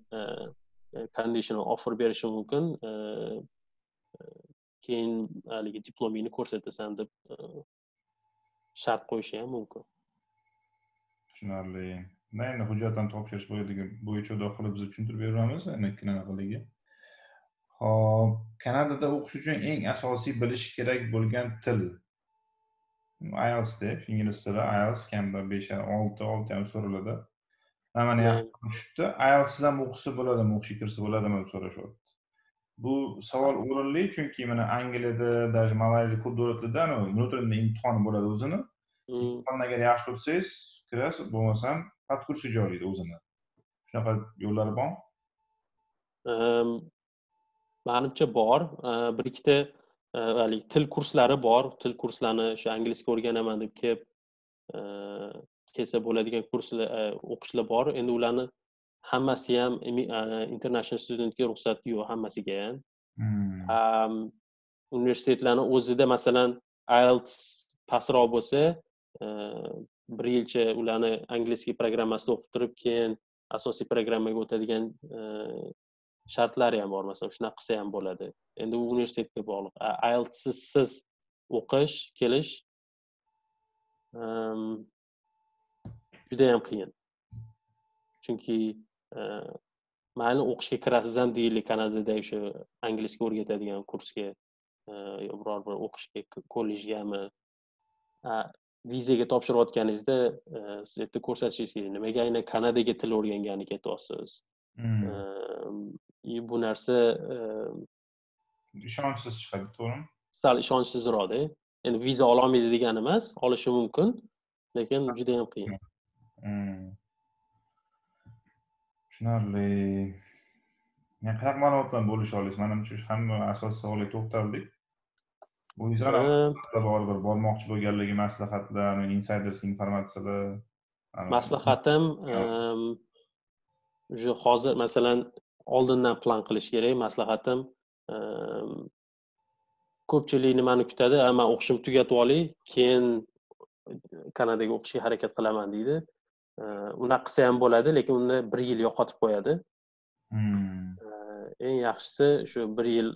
Speaker 2: E, conditional offer berishi mumkin. E, e, keyin haligi diplomingni ko'rsatasan deb shart qo'yishi ham mumkin.
Speaker 1: Tushunarli. Endi hujjatlarni topshirish bo'yicha xudo biz tushuntirib beramiz qanaqaligi ho'p kanadada o'qish uchun eng asosiy bilish kerak bo'lgan til? Ielsda ingliz tili iels kamida besh olti olti ham so'raladi. Yaxshi tushibdi ielsiz ham o'qisa bo'ladimi o'qishga kirsa bo'ladimi deb so'rashyapti. Bu savol o'rinli chunki mana angliyada даже malayziya ko'p davlatlarda внутренний imtihoni bo'ladi o'zini. Imtihonni agar yaxshi o'tsangiz kirasiz bo'lmasam podkursiga joylaydi o'zini. Shunaqa yo'llari bormi
Speaker 2: manimcha bor. Bir ikkita haligi til kurslari bor. Til kurslarini shu angliska o'rganaman deb kelib kelsa bo'ladigan kurslar o'qishlar bor. Endi ularni hammasi ham international studentga ruxsat yo'q hammasiga ham. Hmm. universitetlarni o'zida masalan ielts pastroq bo'lsa bir yilcha ularni angliskiy programmasida o'qib turib keyin asosiy programmaga o'tadigan shartlari ham bor. Masalan shunaqa qilsa ham bo'ladi. Endi u universitetga bog'liq. Ieltssiz o'qish kelish judayam qiyin. Chunki mayli o'qishga kirasiz ham deylik kanadada o'sha angliska o'rgatadigan kursga yo biror bir o'qishga kollejgami. Vizaga topshirayotganingizda siz yerda ko'rsatishingiz kerak nimaga aynan kanadaga til o'rgangani ketyapsiz? И bu narsa
Speaker 1: ishonchsiz chiqadi to'g'rimi?
Speaker 2: sal ishonchsizroqda. Endi viza ololmaydi degani emas olishi mumkin lekin judayam qiyin
Speaker 1: tushunarli. Qanaqa ma'lumotlar bo'lisha olasiz manimcha hamma asosiy savolga to'xtaldik. Bu bor bir bormoqchi bo'lganligi maslahatlar insiders informatsiyalar
Speaker 2: maslahatim [LAUGHS] уже hozir masalan oldindan plan qilish kerak. Maslahatim ko'pchilik nimani kutadi? Man o'qishimni tugatib olay keyin kanadaga o'qishga harakat qilaman deydi unaqa qilsa ham bo'ladi lekin uni bir yil yo'qotib qo'yadi hmm. eng yaxshisi shu bir yil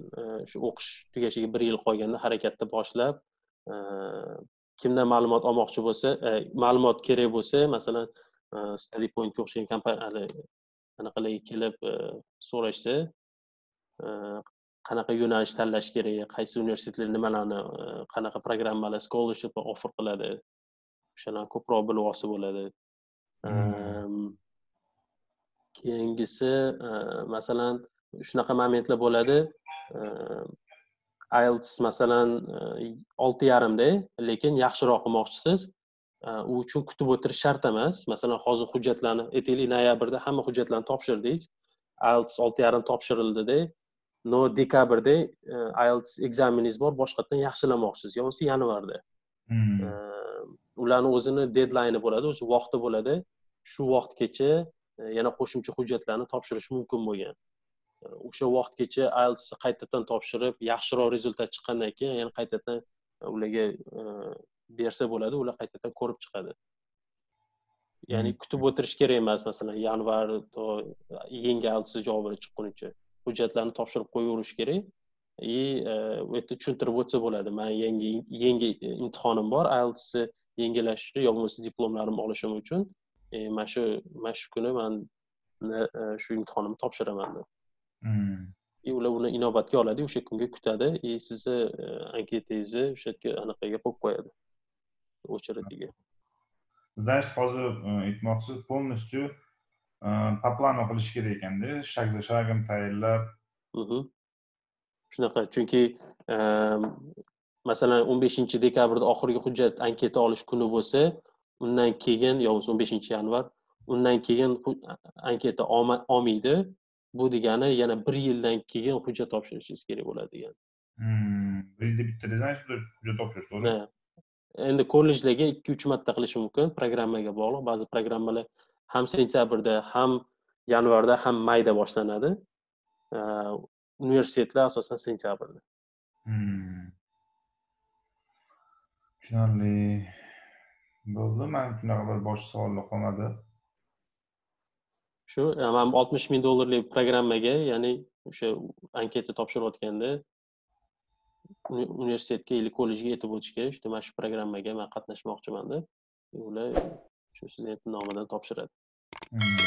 Speaker 2: shu o'qish tugashiga bir yil qolganda harakatni boshlab kimdan ma'lumot olmoqchi bo'lsa ma'lumot kerak bo'lsa masalan study pointga o'xshagan kompaniya anaqalarga kelib so'rashsa qanaqa yo'nalish tanlash kerak qaysi universitetlar nimalarni qanaqa programmalar scholarship offer qiladi o'shalarni ko'proq bilib olsa bo'ladi keyingisi masalan shunaqa momentlar bo'ladi. Ielts masalan olti yarimda lekin yaxshiroq qilmoqchisiz. U uchun kutib o'tirish shart emas. Masalan hozir hujjatlarni aytaylik noyabrda hamma hujjatlarni topshirdik. Ielts olti yarim topshirildida no dekabrda ielts ekzameningiz bor boshqatdan yaxshilamoqchisiz. Yo bo'lmasa yanvarda. Hmm. Ularni o'zini dedlayni bo'ladi o'sha vaqti bo'ladi. Shu vaqtgacha e, yana qo'shimcha hujjatlarni topshirish mumkin bo'lgan. E, o'sha vaqtgacha ieltsni qaytadan topshirib yaxshiroq rezultat chiqqandan keyin yana qaytadan ularga e, bersa bo'ladi ular qaytadan ko'rib chiqadi. Ya'ni hmm. kutib o'tirish kerak emas masalan yanvar to yangi ielts javobini chiqqunicha hujjatlarni topshirib qo'yaverish kerak. И u yerda tushuntirib o'tsa bo'ladi man yangi yangi imtihonim bor ieltsni yengillashishni yo bo'lmasa diplomlarimni olishim uchun e, mana shu mana shu kuni man e, shu imtihonimni topshiraman deb. Hmm. и ular uni inobatga oladi o'sha kunga kutadi. И sizni e, anketangizni o'sha yerga anaqaga qo'yib qo'yadi. Очередьga
Speaker 1: значит hozir aytmoqchisiz полностью по плану qilish kerak ekanda. Shag za shagim tayyorlab
Speaker 2: shunaqa chunki masalan o'n beshinchi dekabrda oxirgi hujjat anketa olish kuni bo'lsa undan keyin yo bo'lmasa o'n beshinchi yanvar undan keyin anketa olmaydi bu degani yana bir yildan keyin hujjat topshirishingiz kerak bo'ladi degani.
Speaker 1: Hmm, bir yilda bitta значит hujjat topshirish to'g'ri.
Speaker 2: Endi kollejlarga ikki uch marta qilishi mumkin programmaga bog'liq. Ba'zi programmalar ham sentyabrda ham yanvarda ham mayda boshlanadi. Universitetlar asosan sentyabrda hmm.
Speaker 1: Tushunarli bo'ldi man shunaqa bir boshqa savollar qolmadi.
Speaker 2: Shu man oltmish ming dollarlik programmaga ya'ni o'sha anketa topshirayotganda universitetga или kollejga yetib o'tishga shu mana shu programmaga man qatnashmoqchiman deb ular shu student nomidan topshiradi. Hmm.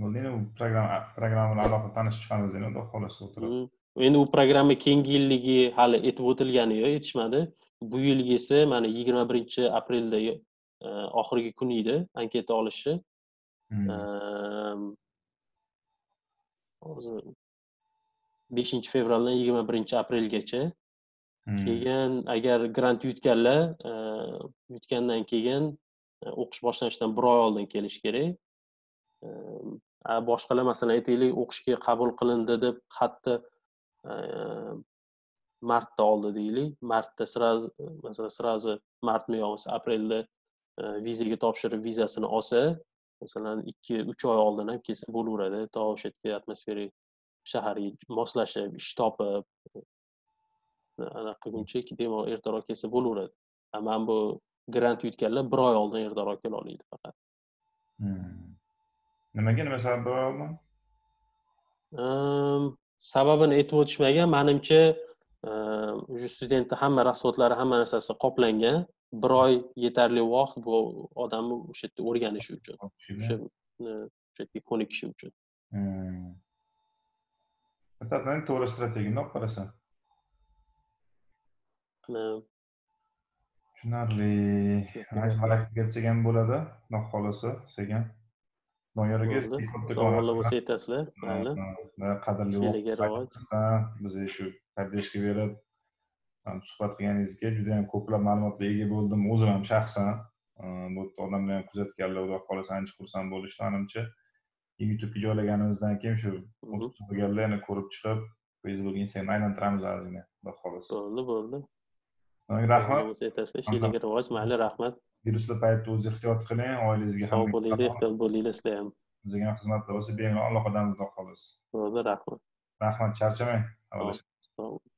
Speaker 1: bo'ldi endi u programma bilan alohida tanishib chiqamiz endi xudo xohlasa o'tirib hmm.
Speaker 2: endi u programma keyingi yilligi hali aytib o'tilgani yo'q aytishmadi bu yilgisi mana yigirma birinchi aprelda e, oxirgi kun edi anketa olishi hmm. hozir beshinchi fevraldan yigirma birinchi aprelgacha hmm. keyin agar grant yutganlar e, yutgandan keyin e, o'qish boshlanishidan bir oy oldin kelish kerak boshqalar masalan aytaylik o'qishga qabul qilindi deb xatni martda oldi deylik. Martda сразу masalan сразу martmi yo bo'lmasa aprelda e, vizaga topshirib vizasini olsa masalan ikki uch oy oldin ham kelsa bo'laveradi. To o'sha yerga atmosferik shaharga moslashib ish topib anaqa qilguncha demak ertaroq kelsa bo'laveradi. Mana bu grant yutganlar bir oy oldin ertaroq kela oladi faqat.
Speaker 1: Hmm. nimaga nima sabab oy oldin
Speaker 2: sababini aytib o'tishmagan manimcha уже studentni hamma rasxodlari hamma narsasi qoplangan. Bir oy yetarli vaqt bu odamni o'sha yerda o'rganishi uchun o'sha o'sha ko'nikishi uchun.
Speaker 1: To'g'ri strategiyani olib qarasam tushunarli. Ham bo'ladi. Xudo xohlasa sekin
Speaker 2: aka savollar bo'lsa aytasizlar mayli
Speaker 1: qadrli bizni shu поддержка berib suhbat qilganingizga juda yam ko'plab ma'lumotlarga ega bo'ldim. O'zim ham shaxsan bu yerda odamlar ham kuzatganlar xudo xohlasa ancha xursand bo'lishdi manimcha youtubega joylaganimizdan keyin shu bo'lganlar yana ko'rib chiqib facebook instagramni aylantiramiz ozgina xudo xohlasa.
Speaker 2: Bo'ldi bo'ldi.
Speaker 1: Rahmat.
Speaker 2: Fe'liga rivoj mayli rahmat
Speaker 1: virusli paytda o'zingiz ehtiyot qiling oilangizga
Speaker 2: sog' bo'linglar ehtiyot bo'linglar sizlar ham
Speaker 1: bizga xizmatlar bo'lsa bemalol aloqada qolasiz
Speaker 2: bo'ldi rahmat
Speaker 1: rahmat charchamang
Speaker 2: Sog'.